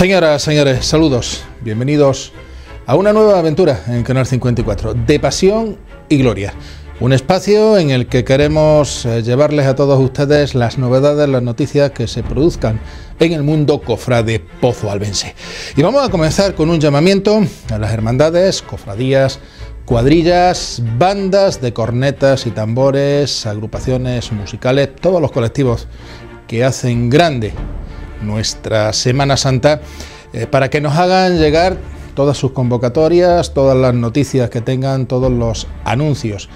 Señoras, señores, saludos. Bienvenidos a una nueva aventura en Canal 54 de pasión y gloria. Un espacio en el que queremos eh, llevarles a todos ustedes las novedades, las noticias que se produzcan en el mundo cofrade pozo albense. Y vamos a comenzar con un llamamiento a las hermandades, cofradías, cuadrillas, bandas de cornetas y tambores, agrupaciones musicales, todos los colectivos que hacen grande nuestra Semana Santa, eh, para que nos hagan llegar todas sus convocatorias, todas las noticias que tengan, todos los anuncios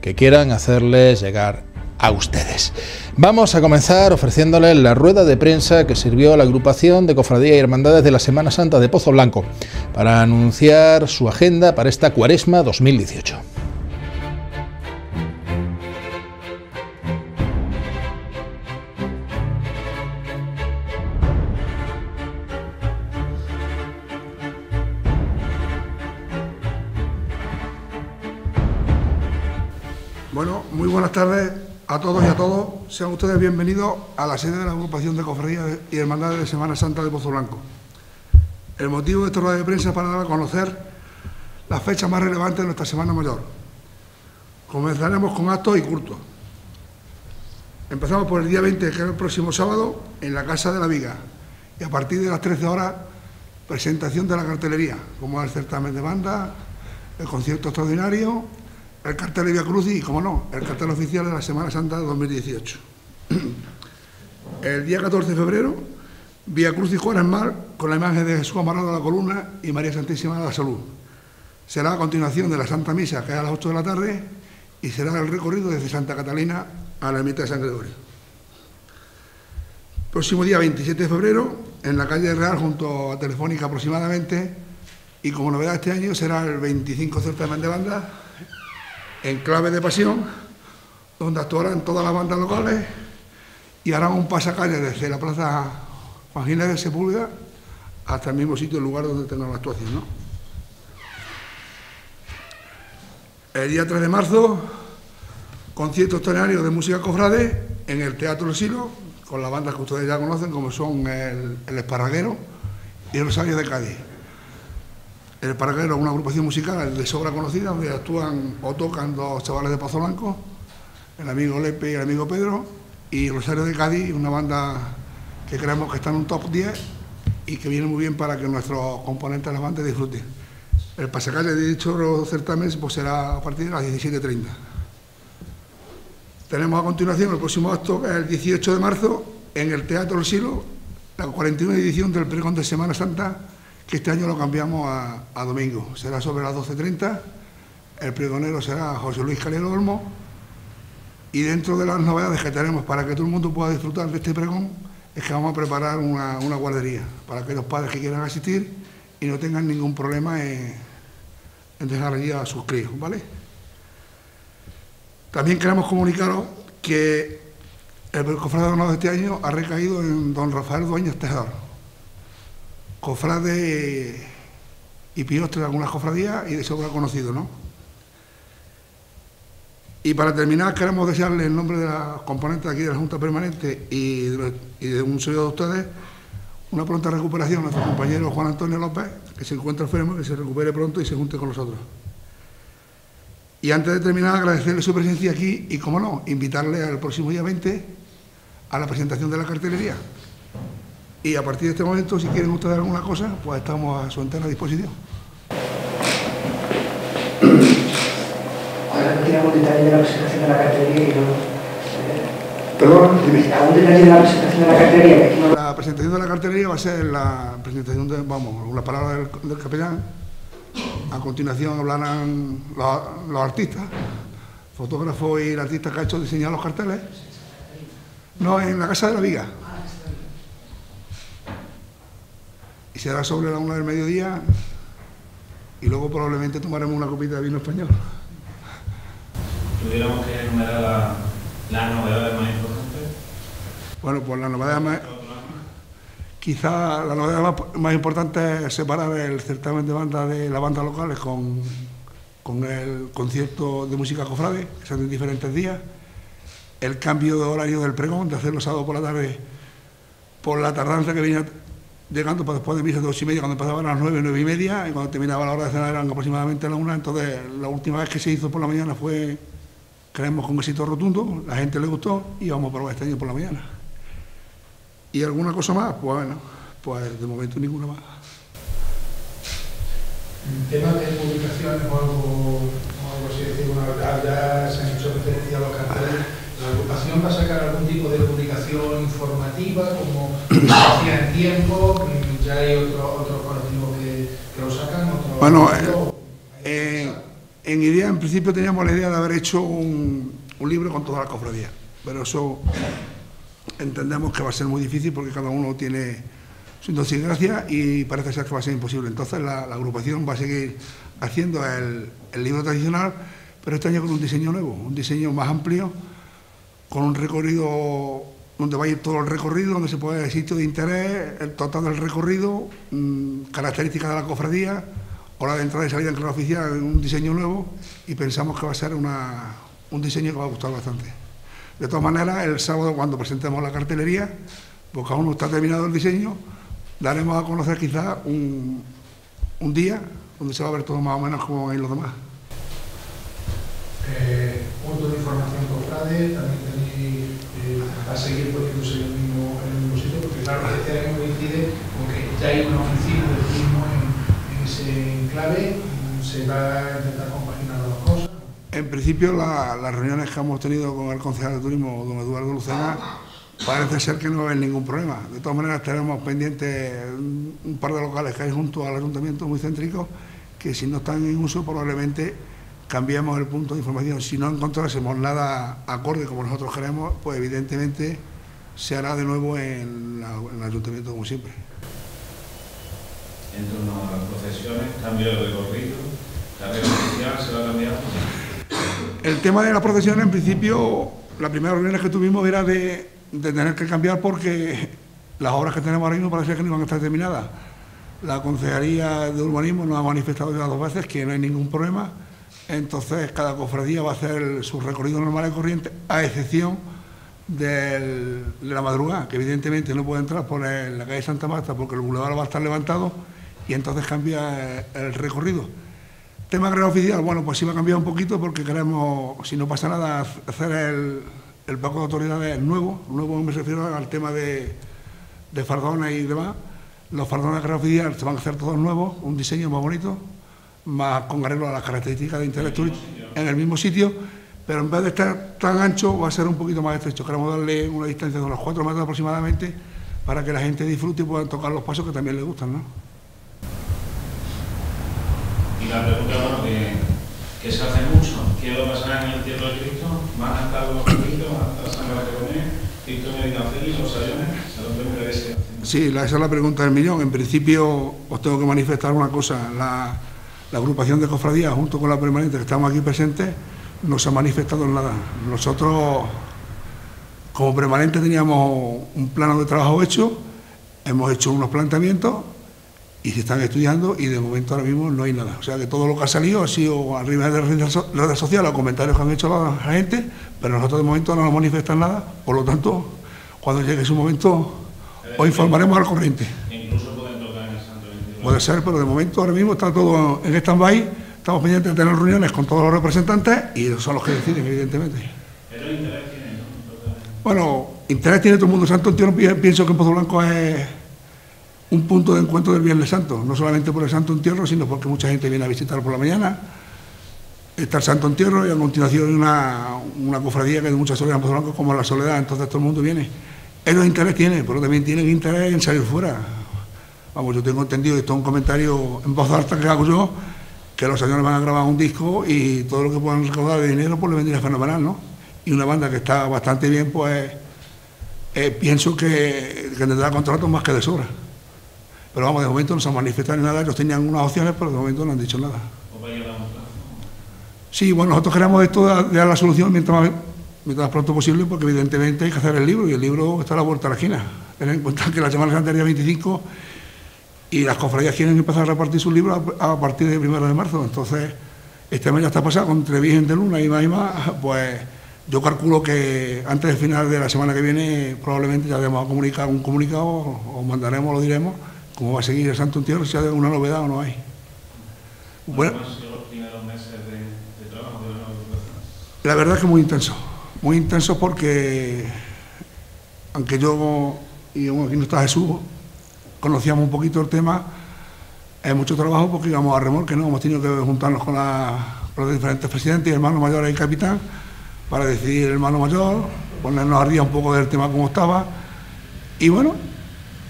que quieran hacerles llegar a ustedes. Vamos a comenzar ofreciéndoles la rueda de prensa que sirvió a la agrupación de cofradías y hermandades de la Semana Santa de Pozo Blanco para anunciar su agenda para esta cuaresma 2018. Bueno, muy buenas tardes a todos y a todos. Sean ustedes bienvenidos a la sede de la agrupación de cofradías y hermandades de Semana Santa de Pozo Blanco. El motivo de esta rueda de prensa es para dar a conocer las fechas más relevantes de nuestra Semana Mayor. Comenzaremos con actos y cultos. Empezamos por el día 20, que es el próximo sábado, en la Casa de la Viga. Y a partir de las 13 horas, presentación de la cartelería, como el certamen de banda, el concierto extraordinario el cartel de Via Cruz y, como no, el cartel oficial de la Semana Santa de 2018. El día 14 de febrero, Via Cruz y Juárez Mar, con la imagen de Jesús Amarrado a la columna y María Santísima de la Salud. Será a continuación de la Santa Misa, que es a las 8 de la tarde, y será el recorrido desde Santa Catalina a la ermita de San Gregorio. Próximo día 27 de febrero, en la calle Real, junto a Telefónica aproximadamente, y como novedad este año será el 25 certamen de banda en clave de pasión, donde actuarán todas las bandas locales y harán un pasacalle desde la plaza Juan de Sepúlveda hasta el mismo sitio, el lugar donde tengan la actuación. El día 3 de marzo, concierto extraordinario de música cofrade en el Teatro del Silo, con las bandas que ustedes ya conocen, como son el, el Esparraguero y el Rosario de Cádiz. El Esparraguero es una agrupación musical de sobra conocida, donde actúan o tocan dos chavales de Pozo Blanco, el amigo Lepe y el amigo Pedro, y Rosario de Cádiz, una banda que creemos que está en un top 10 y que viene muy bien para que nuestros componentes de la banda disfruten. El pasacalle de dicho certamen pues, será a partir de las 17.30. Tenemos a continuación el próximo acto, que es el 18 de marzo, en el Teatro del Silo, la 41 edición del Pregón de Semana Santa, que este año lo cambiamos a, domingo. Será sobre las 12.30, el pregonero será José Luis Calero Olmo, y dentro de las novedades que tenemos para que todo el mundo pueda disfrutar de este pregón, es que vamos a preparar una, guardería para que los padres que quieran asistir y no tengan ningún problema en, en dejar allí a sus críos, ¿vale? También queremos comunicaros que el cofrade de este año ha recaído en don Rafael Dueñas Tejedor, cofrade y piostre de algunas cofradías y de sobra conocido, ¿no? Y para terminar, queremos desearle en nombre de la componente aquí de la Junta Permanente y de, y de un servidor de ustedes una pronta recuperación a nuestro compañero Juan Antonio López, que se encuentra enfermo, que se recupere pronto y se junte con nosotros. Y antes de terminar, agradecerle su presencia aquí y, como no, invitarle al próximo día 20 a la presentación de la cartelería. Y a partir de este momento, si quieren ustedes alguna cosa, pues estamos a su entera disposición. Ahora no algún detalle de la presentación de la cartelería y no... Perdón, dime. ¿Algún detalle de la presentación de la cartelería? La presentación de la cartelería va a ser la presentación de, vamos, la palabra del, del capellán. A continuación hablarán los, los artistas, fotógrafo y el artista que ha hecho diseñar los carteles. No, en la Casa de la Viga. Y será sobre la una del mediodía y luego probablemente tomaremos una copita de vino español. tuviéramos que enumerar la- las novedades más importantes. Bueno, pues la novedad más, quizá la novedad más, más importante es separar el certamen de banda de las bandas locales con, con el concierto de música cofrade, que son en diferentes días, el cambio de horario del pregón, de hacerlo sábado por la tarde, por la tardanza que venía llegando después de misa dos y media, cuando empezaban a las nueve, nueve y media, y cuando terminaba la hora de cenar eran aproximadamente a la una, entonces la última vez que se hizo por la mañana fue, creemos, con éxito rotundo, la gente le gustó y vamos a probar este año por la mañana. ¿Y alguna cosa más? Pues bueno, pues de momento ninguna más. En tema de publicaciones o algo, algo así, decir, ya, ya se han hecho referencia a los carteles, ¿la agrupación va a sacar algún tipo de publicación informativa, como hacía en tiempo, ya hay otros otro colectivos que, que lo sacan? Otro, Bueno, otro- Eh, en idea, en principio teníamos la idea de haber hecho un, un libro con toda la cofradía, pero eso entendemos que va a ser muy difícil porque cada uno tiene su idiosincrasia y parece ser que va a ser imposible. Entonces la, la agrupación va a seguir haciendo el, el libro tradicional, pero este año con un diseño nuevo, un diseño más amplio, con un recorrido donde va a ir todo el recorrido, donde se puede ver el sitio de interés, el total del recorrido, mm, características de la cofradía, hora de entrada y salida en clave oficial, un diseño nuevo y pensamos que va a ser un diseño que va a gustar bastante. De todas maneras, el sábado cuando presentemos la cartelería, porque aún no está terminado el diseño, daremos a conocer quizás un, día donde se va a ver todo más o menos como en los demás. eh, punto de información cofrade, también a seguir poniéndose en el mismo, en el mismo sitio, porque claro, este año coincide con que ya hay una oficina de turismo en, en ese enclave, se va a intentar compaginar las dos cosas. En principio, la- las reuniones que hemos tenido con el concejal de turismo, don Eduardo Lucena, parece ser que no va a haber ningún problema. De todas maneras, tenemos pendientes un par de locales que hay junto al ayuntamiento muy céntricos, que si no están en uso, probablemente cambiemos el punto de información. Si no encontrásemos nada acorde como nosotros queremos, pues evidentemente se hará de nuevo en, la- en el ayuntamiento como siempre. En torno a las procesiones, cambio de recorrido, carrera oficial, se va a cambiar. El tema de las procesiones, en principio, la primera reunión que tuvimos era de, de tener que cambiar porque las obras que tenemos ahora mismo parece que no iban a estar terminadas. La Consejería de Urbanismo nos ha manifestado ya dos veces que no hay ningún problema, entonces cada cofradía va a hacer su recorrido normal y corriente, a excepción de la madrugada, que evidentemente no puede entrar por la calle Santa Marta porque el bulevar va a estar levantado y entonces cambia el- el recorrido. Tema carrera oficial, bueno, pues sí va a cambiar un poquito porque queremos, si no pasa nada, hacer el, el de autoridades nuevo. Nuevo me refiero al tema de, de fardones y demás. Los fardones carrera oficial se van a hacer todos nuevos, un diseño más bonito, más con arreglo a las características de interés turístico en el mismo sitio, pero en vez de estar tan ancho va a ser un poquito más estrecho. Queremos darle una distancia de unos 4 metros aproximadamente para que la gente disfrute y pueda tocar los pasos que también les gustan, ¿no? Y la pregunta, bueno, que, que se hace mucho. ¿Qué va a pasar en el entierro de Cristo? ¿Van a estar los Cristo? ¿Van a estar San Bartolomé? ¿Cristo Medinaceli? ¿Los hace. Sí, esa es la pregunta del millón. En principio, os tengo que manifestar una cosa. La, la agrupación de cofradías, junto con la permanente que estamos aquí presentes, no se ha manifestado en nada. Nosotros, como permanente, teníamos un plano de trabajo hecho, hemos hecho unos planteamientos y se están estudiando y de momento ahora mismo no hay nada. O sea que todo lo que ha salido ha sido arriba de so- redes sociales, los comentarios que han hecho la gente, pero nosotros de momento no nos manifestan nada. Por lo tanto, cuando llegue su momento, os informaremos al corriente. Puede ser, pero de momento ahora mismo está todo en stand-by. Estamos pendientes de tener reuniones con todos los representantes y son los que deciden, evidentemente. Pero interés tiene, ¿no? Bueno, interés tiene todo el mundo. Santo Entierro pi- pienso que Pozo Blanco es un punto de encuentro del Viernes Santo, no solamente por el Santo Entierro, sino porque mucha gente viene a visitarlo por la mañana. Está el Santo Entierro y a continuación hay una, una cofradía que de muchas soledad en Pozo Blanco como la Soledad, entonces todo el mundo viene. Ellos interés tienen, pero también tienen interés en salir fuera. Vamos, yo tengo entendido, esto es un comentario en voz alta que hago yo, que los señores van a grabar un disco y todo lo que puedan recaudar de dinero pues le vendría fenomenal, ¿no? Y una banda que está bastante bien, pues eh, pienso que, que tendrá contratos más que de sobra. Pero vamos, de momento no se han manifestado ni nada, ellos tenían unas opciones, pero de momento no han dicho nada. Sí, bueno, nosotros queremos esto de, dar la solución mientras más, mientras más pronto posible, porque evidentemente hay que hacer el libro y el libro está a la vuelta de la esquina. Tener en cuenta que la Semana el día 25 y las cofradías quieren empezar a repartir sus libros a, a partir del 1 de marzo. Entonces, este mes ya está pasado, entre Virgen de Luna y más y más, pues yo calculo que antes del final de la semana que viene probablemente ya debemos a comunicar un comunicado o mandaremos, lo diremos, cómo va a seguir el Santo Entierro, si hay alguna novedad o no hay. Bueno, ¿Cómo han sido los primeros meses de, de trabajo de la verdad es que muy intenso, muy intenso porque, aunque yo y aquí no está Jesús, conocíamos un poquito el tema, hay mucho trabajo porque íbamos a remolque, ¿no? Hemos tenido que juntarnos con, los diferentes presidentes y hermanos mayores y capitán para decidir el hermano mayor, ponernos día un poco del tema como estaba. Y bueno,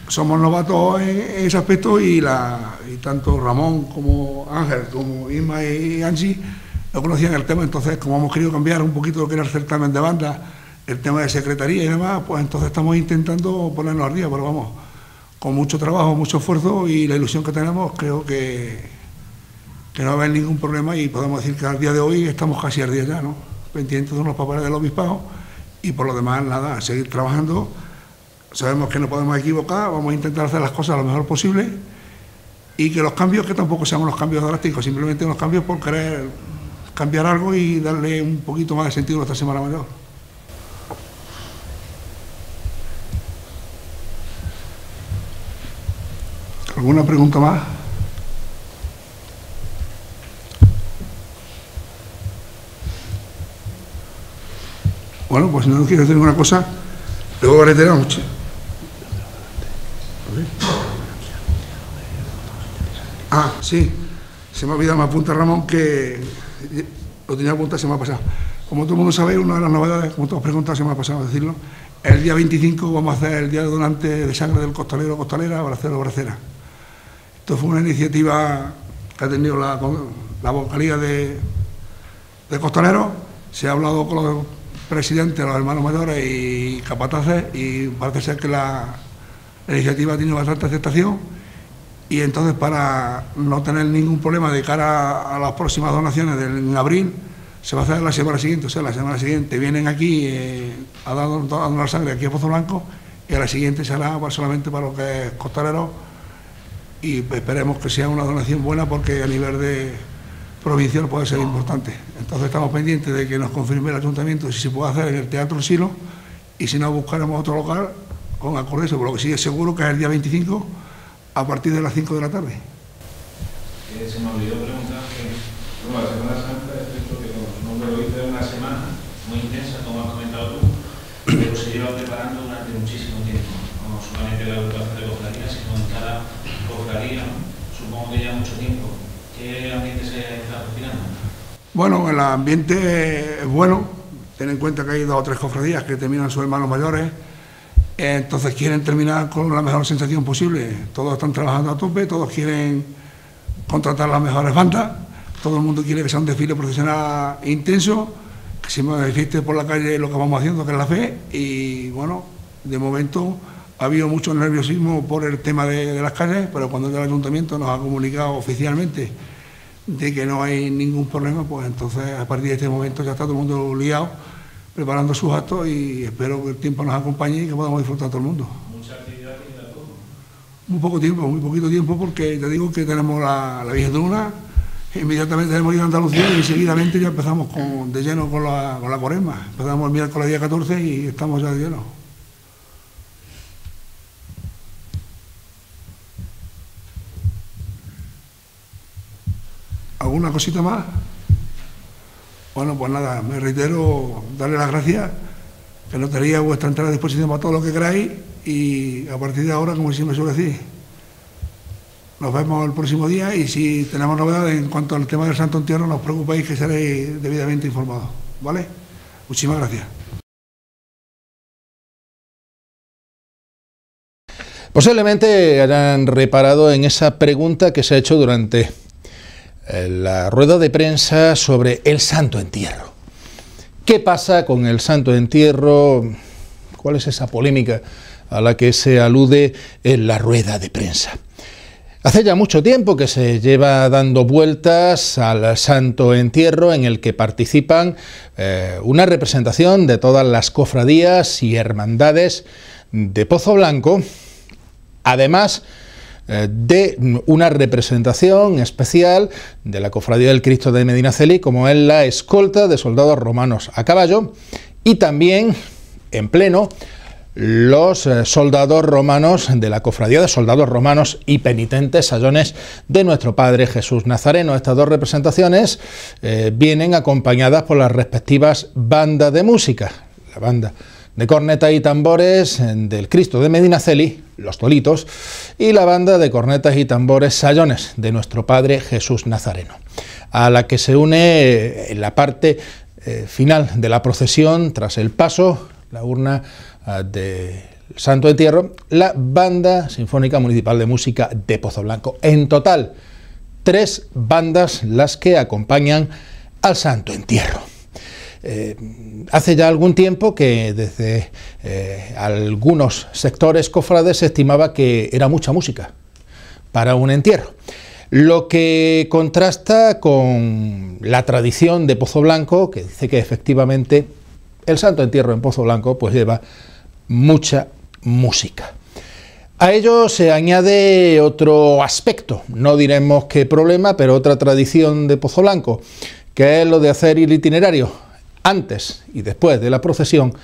somos novatos en, en ese aspecto y, y tanto Ramón como Ángel, como Isma y Angie no conocían el tema, entonces como hemos querido cambiar un poquito lo que era el certamen de banda, el tema de secretaría y demás, pues entonces estamos intentando ponernos día, pero vamos, con mucho trabajo, mucho esfuerzo y la ilusión que tenemos, creo que, que no va a haber ningún problema y podemos decir que al día de hoy estamos casi al día ya, ¿no? Pendientes de unos papeles del obispado y por lo demás, nada, seguir trabajando. Sabemos que no podemos equivocar, vamos a intentar hacer las cosas lo mejor posible y que los cambios, que tampoco sean unos cambios drásticos, simplemente unos cambios por querer cambiar algo y darle un poquito más de sentido a esta Semana Mayor. ¿Alguna pregunta más? Bueno, pues no quiero decir ninguna cosa, luego reiteramos. Ah, sí, se me ha olvidado, me apunta Ramón que lo tenía apuntado se me ha pasado. Como todo el mundo sabe, una de las novedades, como todos preguntan, se me ha pasado decirlo, el día 25 vamos a hacer el Día de Donante de Sangre del Costalero Costalera, Bracero Bracera. Esto fue una iniciativa que ha tenido la, la vocalía de, de Costaleros, se ha hablado con los presidentes, los hermanos mayores y capataces y parece ser que la, la iniciativa ha tenido bastante aceptación. Y entonces para no tener ningún problema de cara a las próximas donaciones del- en abril, se va a hacer la semana siguiente, o sea, la semana siguiente vienen aquí eh, a dar a donar sangre aquí a Pozo Blanco y a la siguiente será solamente para lo que es costalero y esperemos que sea una donación buena porque a nivel de provincial puede ser importante. Entonces estamos pendientes de que nos confirme el ayuntamiento si se puede hacer en el Teatro Silo y si no buscaremos otro local con acorde a eso, pero lo que sí es seguro que es el día 25 a partir de las 5 de la tarde. Eh, se me olvidó preguntar que, bueno, la Semana Santa es cierto que su nombre lo dice, es una semana muy intensa, como has comentado tú, pero se lleva preparando durante muchísimo tiempo, no ¿Qué ambiente se está respirando? Bueno, el ambiente es bueno, ten en cuenta que hay dos o tres cofradías que terminan sus hermanos mayores, entonces quieren terminar con la mejor sensación posible. Todos están trabajando a tope, todos quieren contratar las mejores bandas, todo el mundo quiere que sea un desfile profesional intenso, que se manifieste por la calle lo que vamos haciendo, que es la fe, y bueno, de momento ha habido mucho nerviosismo por el tema de, de las calles, pero cuando el ayuntamiento nos ha comunicado oficialmente de que no hay ningún problema, pues entonces a partir de este momento ya está todo el mundo liado, preparando sus actos y espero que el tiempo nos acompañe y que podamos disfrutar todo el mundo. Mucha actividad poco. Muy poco tiempo, muy poquito tiempo, porque te digo que tenemos la, la Virgen de Luna, inmediatamente tenemos ido a Andalucía y seguidamente ya empezamos con, de lleno con la, con la cuaresma. Empezamos el miércoles día 14 y estamos ya de lleno. ¿Alguna cosita más? Bueno, pues nada, me reitero, darle las gracias, que no tenía vuestra entera disposición para todo lo que queráis y a partir de ahora, como siempre suelo decir, nos vemos el próximo día y si tenemos novedades en cuanto al tema del Santo Entierro, no os preocupéis que seréis debidamente informados. ¿Vale? Muchísimas gracias. Posiblemente hayan reparado en esa pregunta que se ha hecho durante la rueda de prensa sobre el Santo Entierro. ¿Qué pasa con el Santo Entierro? ¿Cuál es esa polémica a la que se alude en la rueda de prensa? Hace ya mucho tiempo que se lleva dando vueltas al Santo Entierro en el que participan eh, una representación de todas las cofradías y hermandades de Pozo Blanco, además eh, de una representación especial de la Cofradía del Cristo de Medinaceli, como es la escolta de soldados romanos a caballo, y también en pleno los eh, soldados romanos de la cofradía de soldados romanos y penitentes sayones de nuestro Padre Jesús Nazareno. Estas dos representaciones eh, vienen acompañadas por las respectivas bandas de música. La banda de cornetas y tambores eh, del Cristo de Medinaceli, los Tolitos, y la banda de cornetas y tambores sayones de nuestro Padre Jesús Nazareno, a la que se une en la parte final de la procesión, tras el paso, la urna Ah, del Santo Entierro, la Banda Sinfónica Municipal de Música de Pozo Blanco. En total, tres bandas las que acompañan al Santo Entierro. Eh, hace ya algún tiempo que desde eh, algunos sectores cofrades se estimaba que era mucha música para un entierro. Lo que contrasta con la tradición de Pozo Blanco, que dice que efectivamente el Santo Entierro en Pozo Blanco pues lleva mucha música. A ello se añade otro aspecto, no diremos qué problema, pero otra tradición de Pozo Blanco, que es lo de hacer el itinerario. Antes y después de la procesión,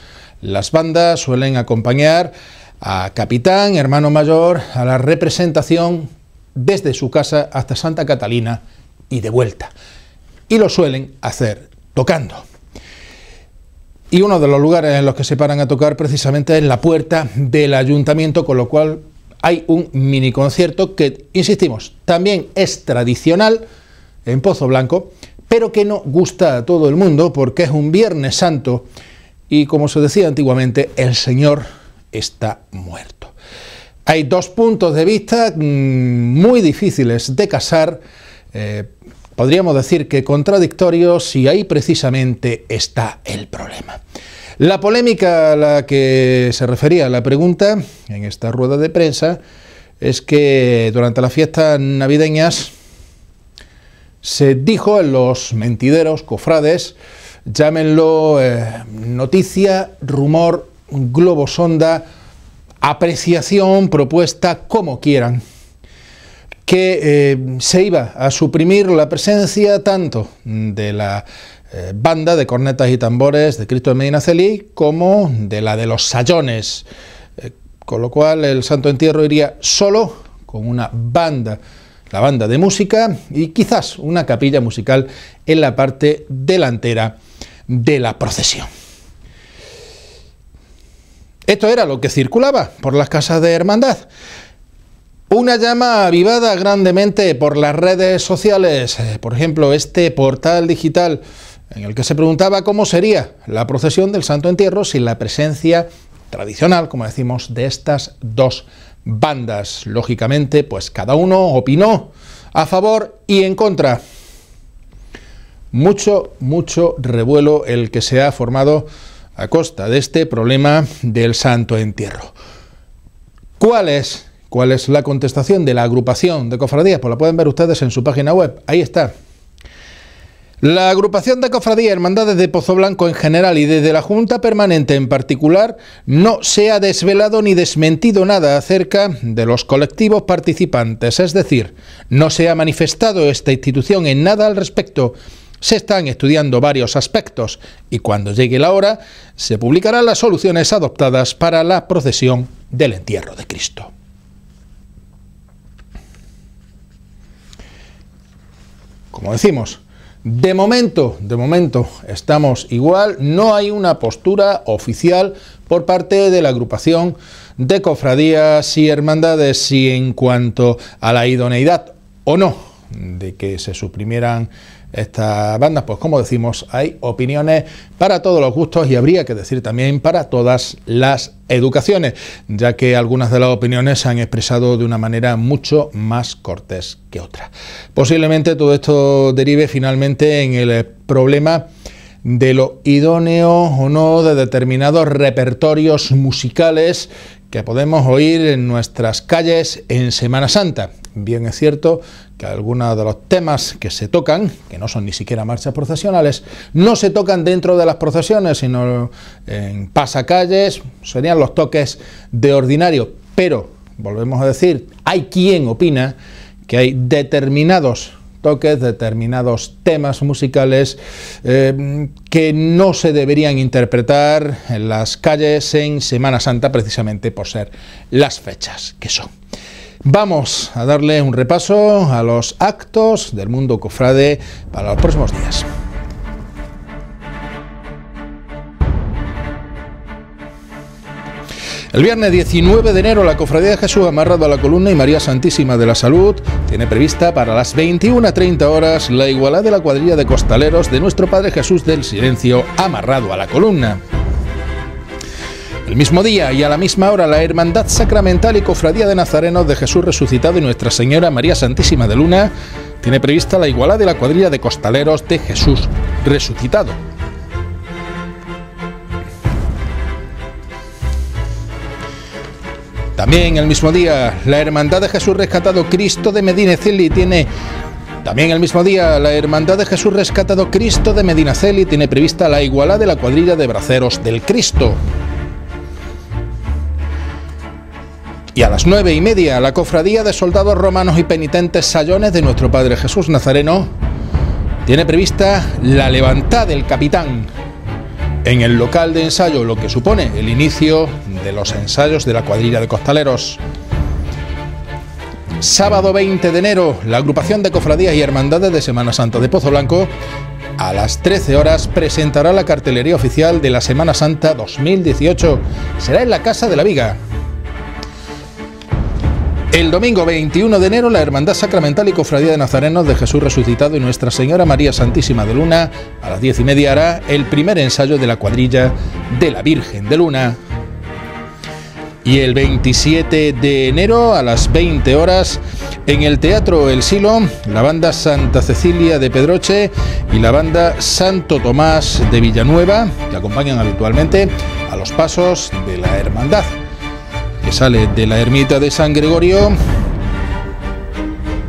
las bandas suelen acompañar a capitán, hermano mayor, a la representación desde su casa hasta Santa Catalina y de vuelta. Y lo suelen hacer tocando. Y uno de los lugares en los que se paran a tocar precisamente es la puerta del ayuntamiento, con lo cual hay un mini concierto que, insistimos, también es tradicional en Pozo Blanco, pero que no gusta a todo el mundo porque es un Viernes Santo y, como se decía antiguamente, el Señor está muerto. Hay dos puntos de vista mm, muy difíciles de casar. Eh, podríamos decir que contradictorios y ahí precisamente está el problema. La polémica a la que se refería la pregunta en esta rueda de prensa es que durante las fiestas navideñas se dijo en los mentideros, cofrades, llámenlo eh, noticia, rumor, globo sonda, apreciación, propuesta, como quieran, que eh, se iba a suprimir la presencia tanto de la eh, banda de cornetas y tambores de Cristo de Medina Celí como de la de los sayones, con lo cual el Santo Entierro iría solo con una banda, la banda de música y quizás una capilla musical en la parte delantera de la procesión. Esto era lo que circulaba por las casas de hermandad. Una llama avivada grandemente por las redes sociales, eh, por ejemplo, este portal digital en el que se preguntaba cómo sería la procesión del Santo Entierro sin la presencia tradicional, como decimos, de estas dos bandas. Lógicamente, pues cada uno opinó a favor y en contra. Mucho, mucho revuelo el que se ha formado a costa de este problema del Santo Entierro. ¿Cuál es ¿Cuál es la contestación de la agrupación de cofradías? Pues la pueden ver ustedes en su página web. Ahí está. La agrupación de cofradías Hermandades de Pozo Blanco en general y desde la Junta Permanente en particular no se ha desvelado ni desmentido nada acerca de los colectivos participantes, es decir, no se ha manifestado esta institución en nada al respecto. Se están estudiando varios aspectos y cuando llegue la hora se publicarán las soluciones adoptadas para la procesión del entierro de Cristo. Como decimos, de momento, de momento estamos igual, no hay una postura oficial por parte de la agrupación de cofradías y hermandades y en cuanto a la idoneidad o no de que se suprimieran estas bandas, pues como decimos, hay opiniones para todos los gustos y habría que decir también para todas las educaciones, ya que algunas de las opiniones se han expresado de una manera mucho más cortés que otra. Posiblemente todo esto derive finalmente en el problema de lo idóneo o no de determinados repertorios musicales que podemos oír en nuestras calles en Semana Santa. Bien es cierto que algunos de los temas que se tocan, que no son ni siquiera marchas procesionales, no se tocan dentro de las procesiones, sino en pasacalles, serían los toques de ordinario. Pero, volvemos a decir, hay quien opina que hay determinados toques, determinados temas musicales eh, que no se deberían interpretar en las calles en Semana Santa precisamente por ser las fechas que son. Vamos a darle un repaso a los actos del mundo cofrade para los próximos días. El viernes 19 de enero, la Cofradía de Jesús amarrado a la columna y María Santísima de la Salud tiene prevista para las 21.30 horas la igualdad de la cuadrilla de costaleros de nuestro Padre Jesús del Silencio amarrado a la columna. El mismo día y a la misma hora, la Hermandad Sacramental y Cofradía de Nazarenos de Jesús Resucitado y Nuestra Señora María Santísima de Luna tiene prevista la igualdad de la cuadrilla de costaleros de Jesús Resucitado. También el mismo día, la Hermandad de Jesús Rescatado Cristo de Medinaceli tiene. También el mismo día, la Hermandad de Jesús Rescatado Cristo de Medinaceli tiene prevista la igualdad de la cuadrilla de braceros del Cristo. Y a las nueve y media, la cofradía de soldados romanos y penitentes sayones de nuestro Padre Jesús Nazareno tiene prevista la levantada del capitán en el local de ensayo, lo que supone el inicio de los ensayos de la cuadrilla de costaleros. Sábado 20 de enero, la agrupación de cofradías y hermandades de Semana Santa de Pozo Blanco a las 13 horas presentará la cartelería oficial de la Semana Santa 2018. Será en la Casa de la Viga. El domingo 21 de enero, la Hermandad Sacramental y Cofradía de Nazarenos de Jesús Resucitado y Nuestra Señora María Santísima de Luna, a las 10 y media hará el primer ensayo de la cuadrilla de la Virgen de Luna. Y el 27 de enero, a las 20 horas, en el Teatro El Silo, la banda Santa Cecilia de Pedroche y la banda Santo Tomás de Villanueva, que acompañan habitualmente a los pasos de la Hermandad que sale de la ermita de San Gregorio,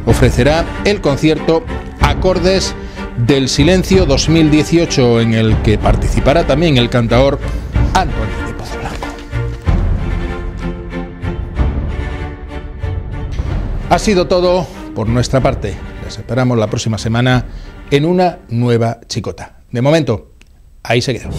ofrecerá el concierto Acordes del Silencio 2018, en el que participará también el cantador Antonio de. Ha sido todo por nuestra parte. Les esperamos la próxima semana en una nueva chicota. De momento, ahí se quedó.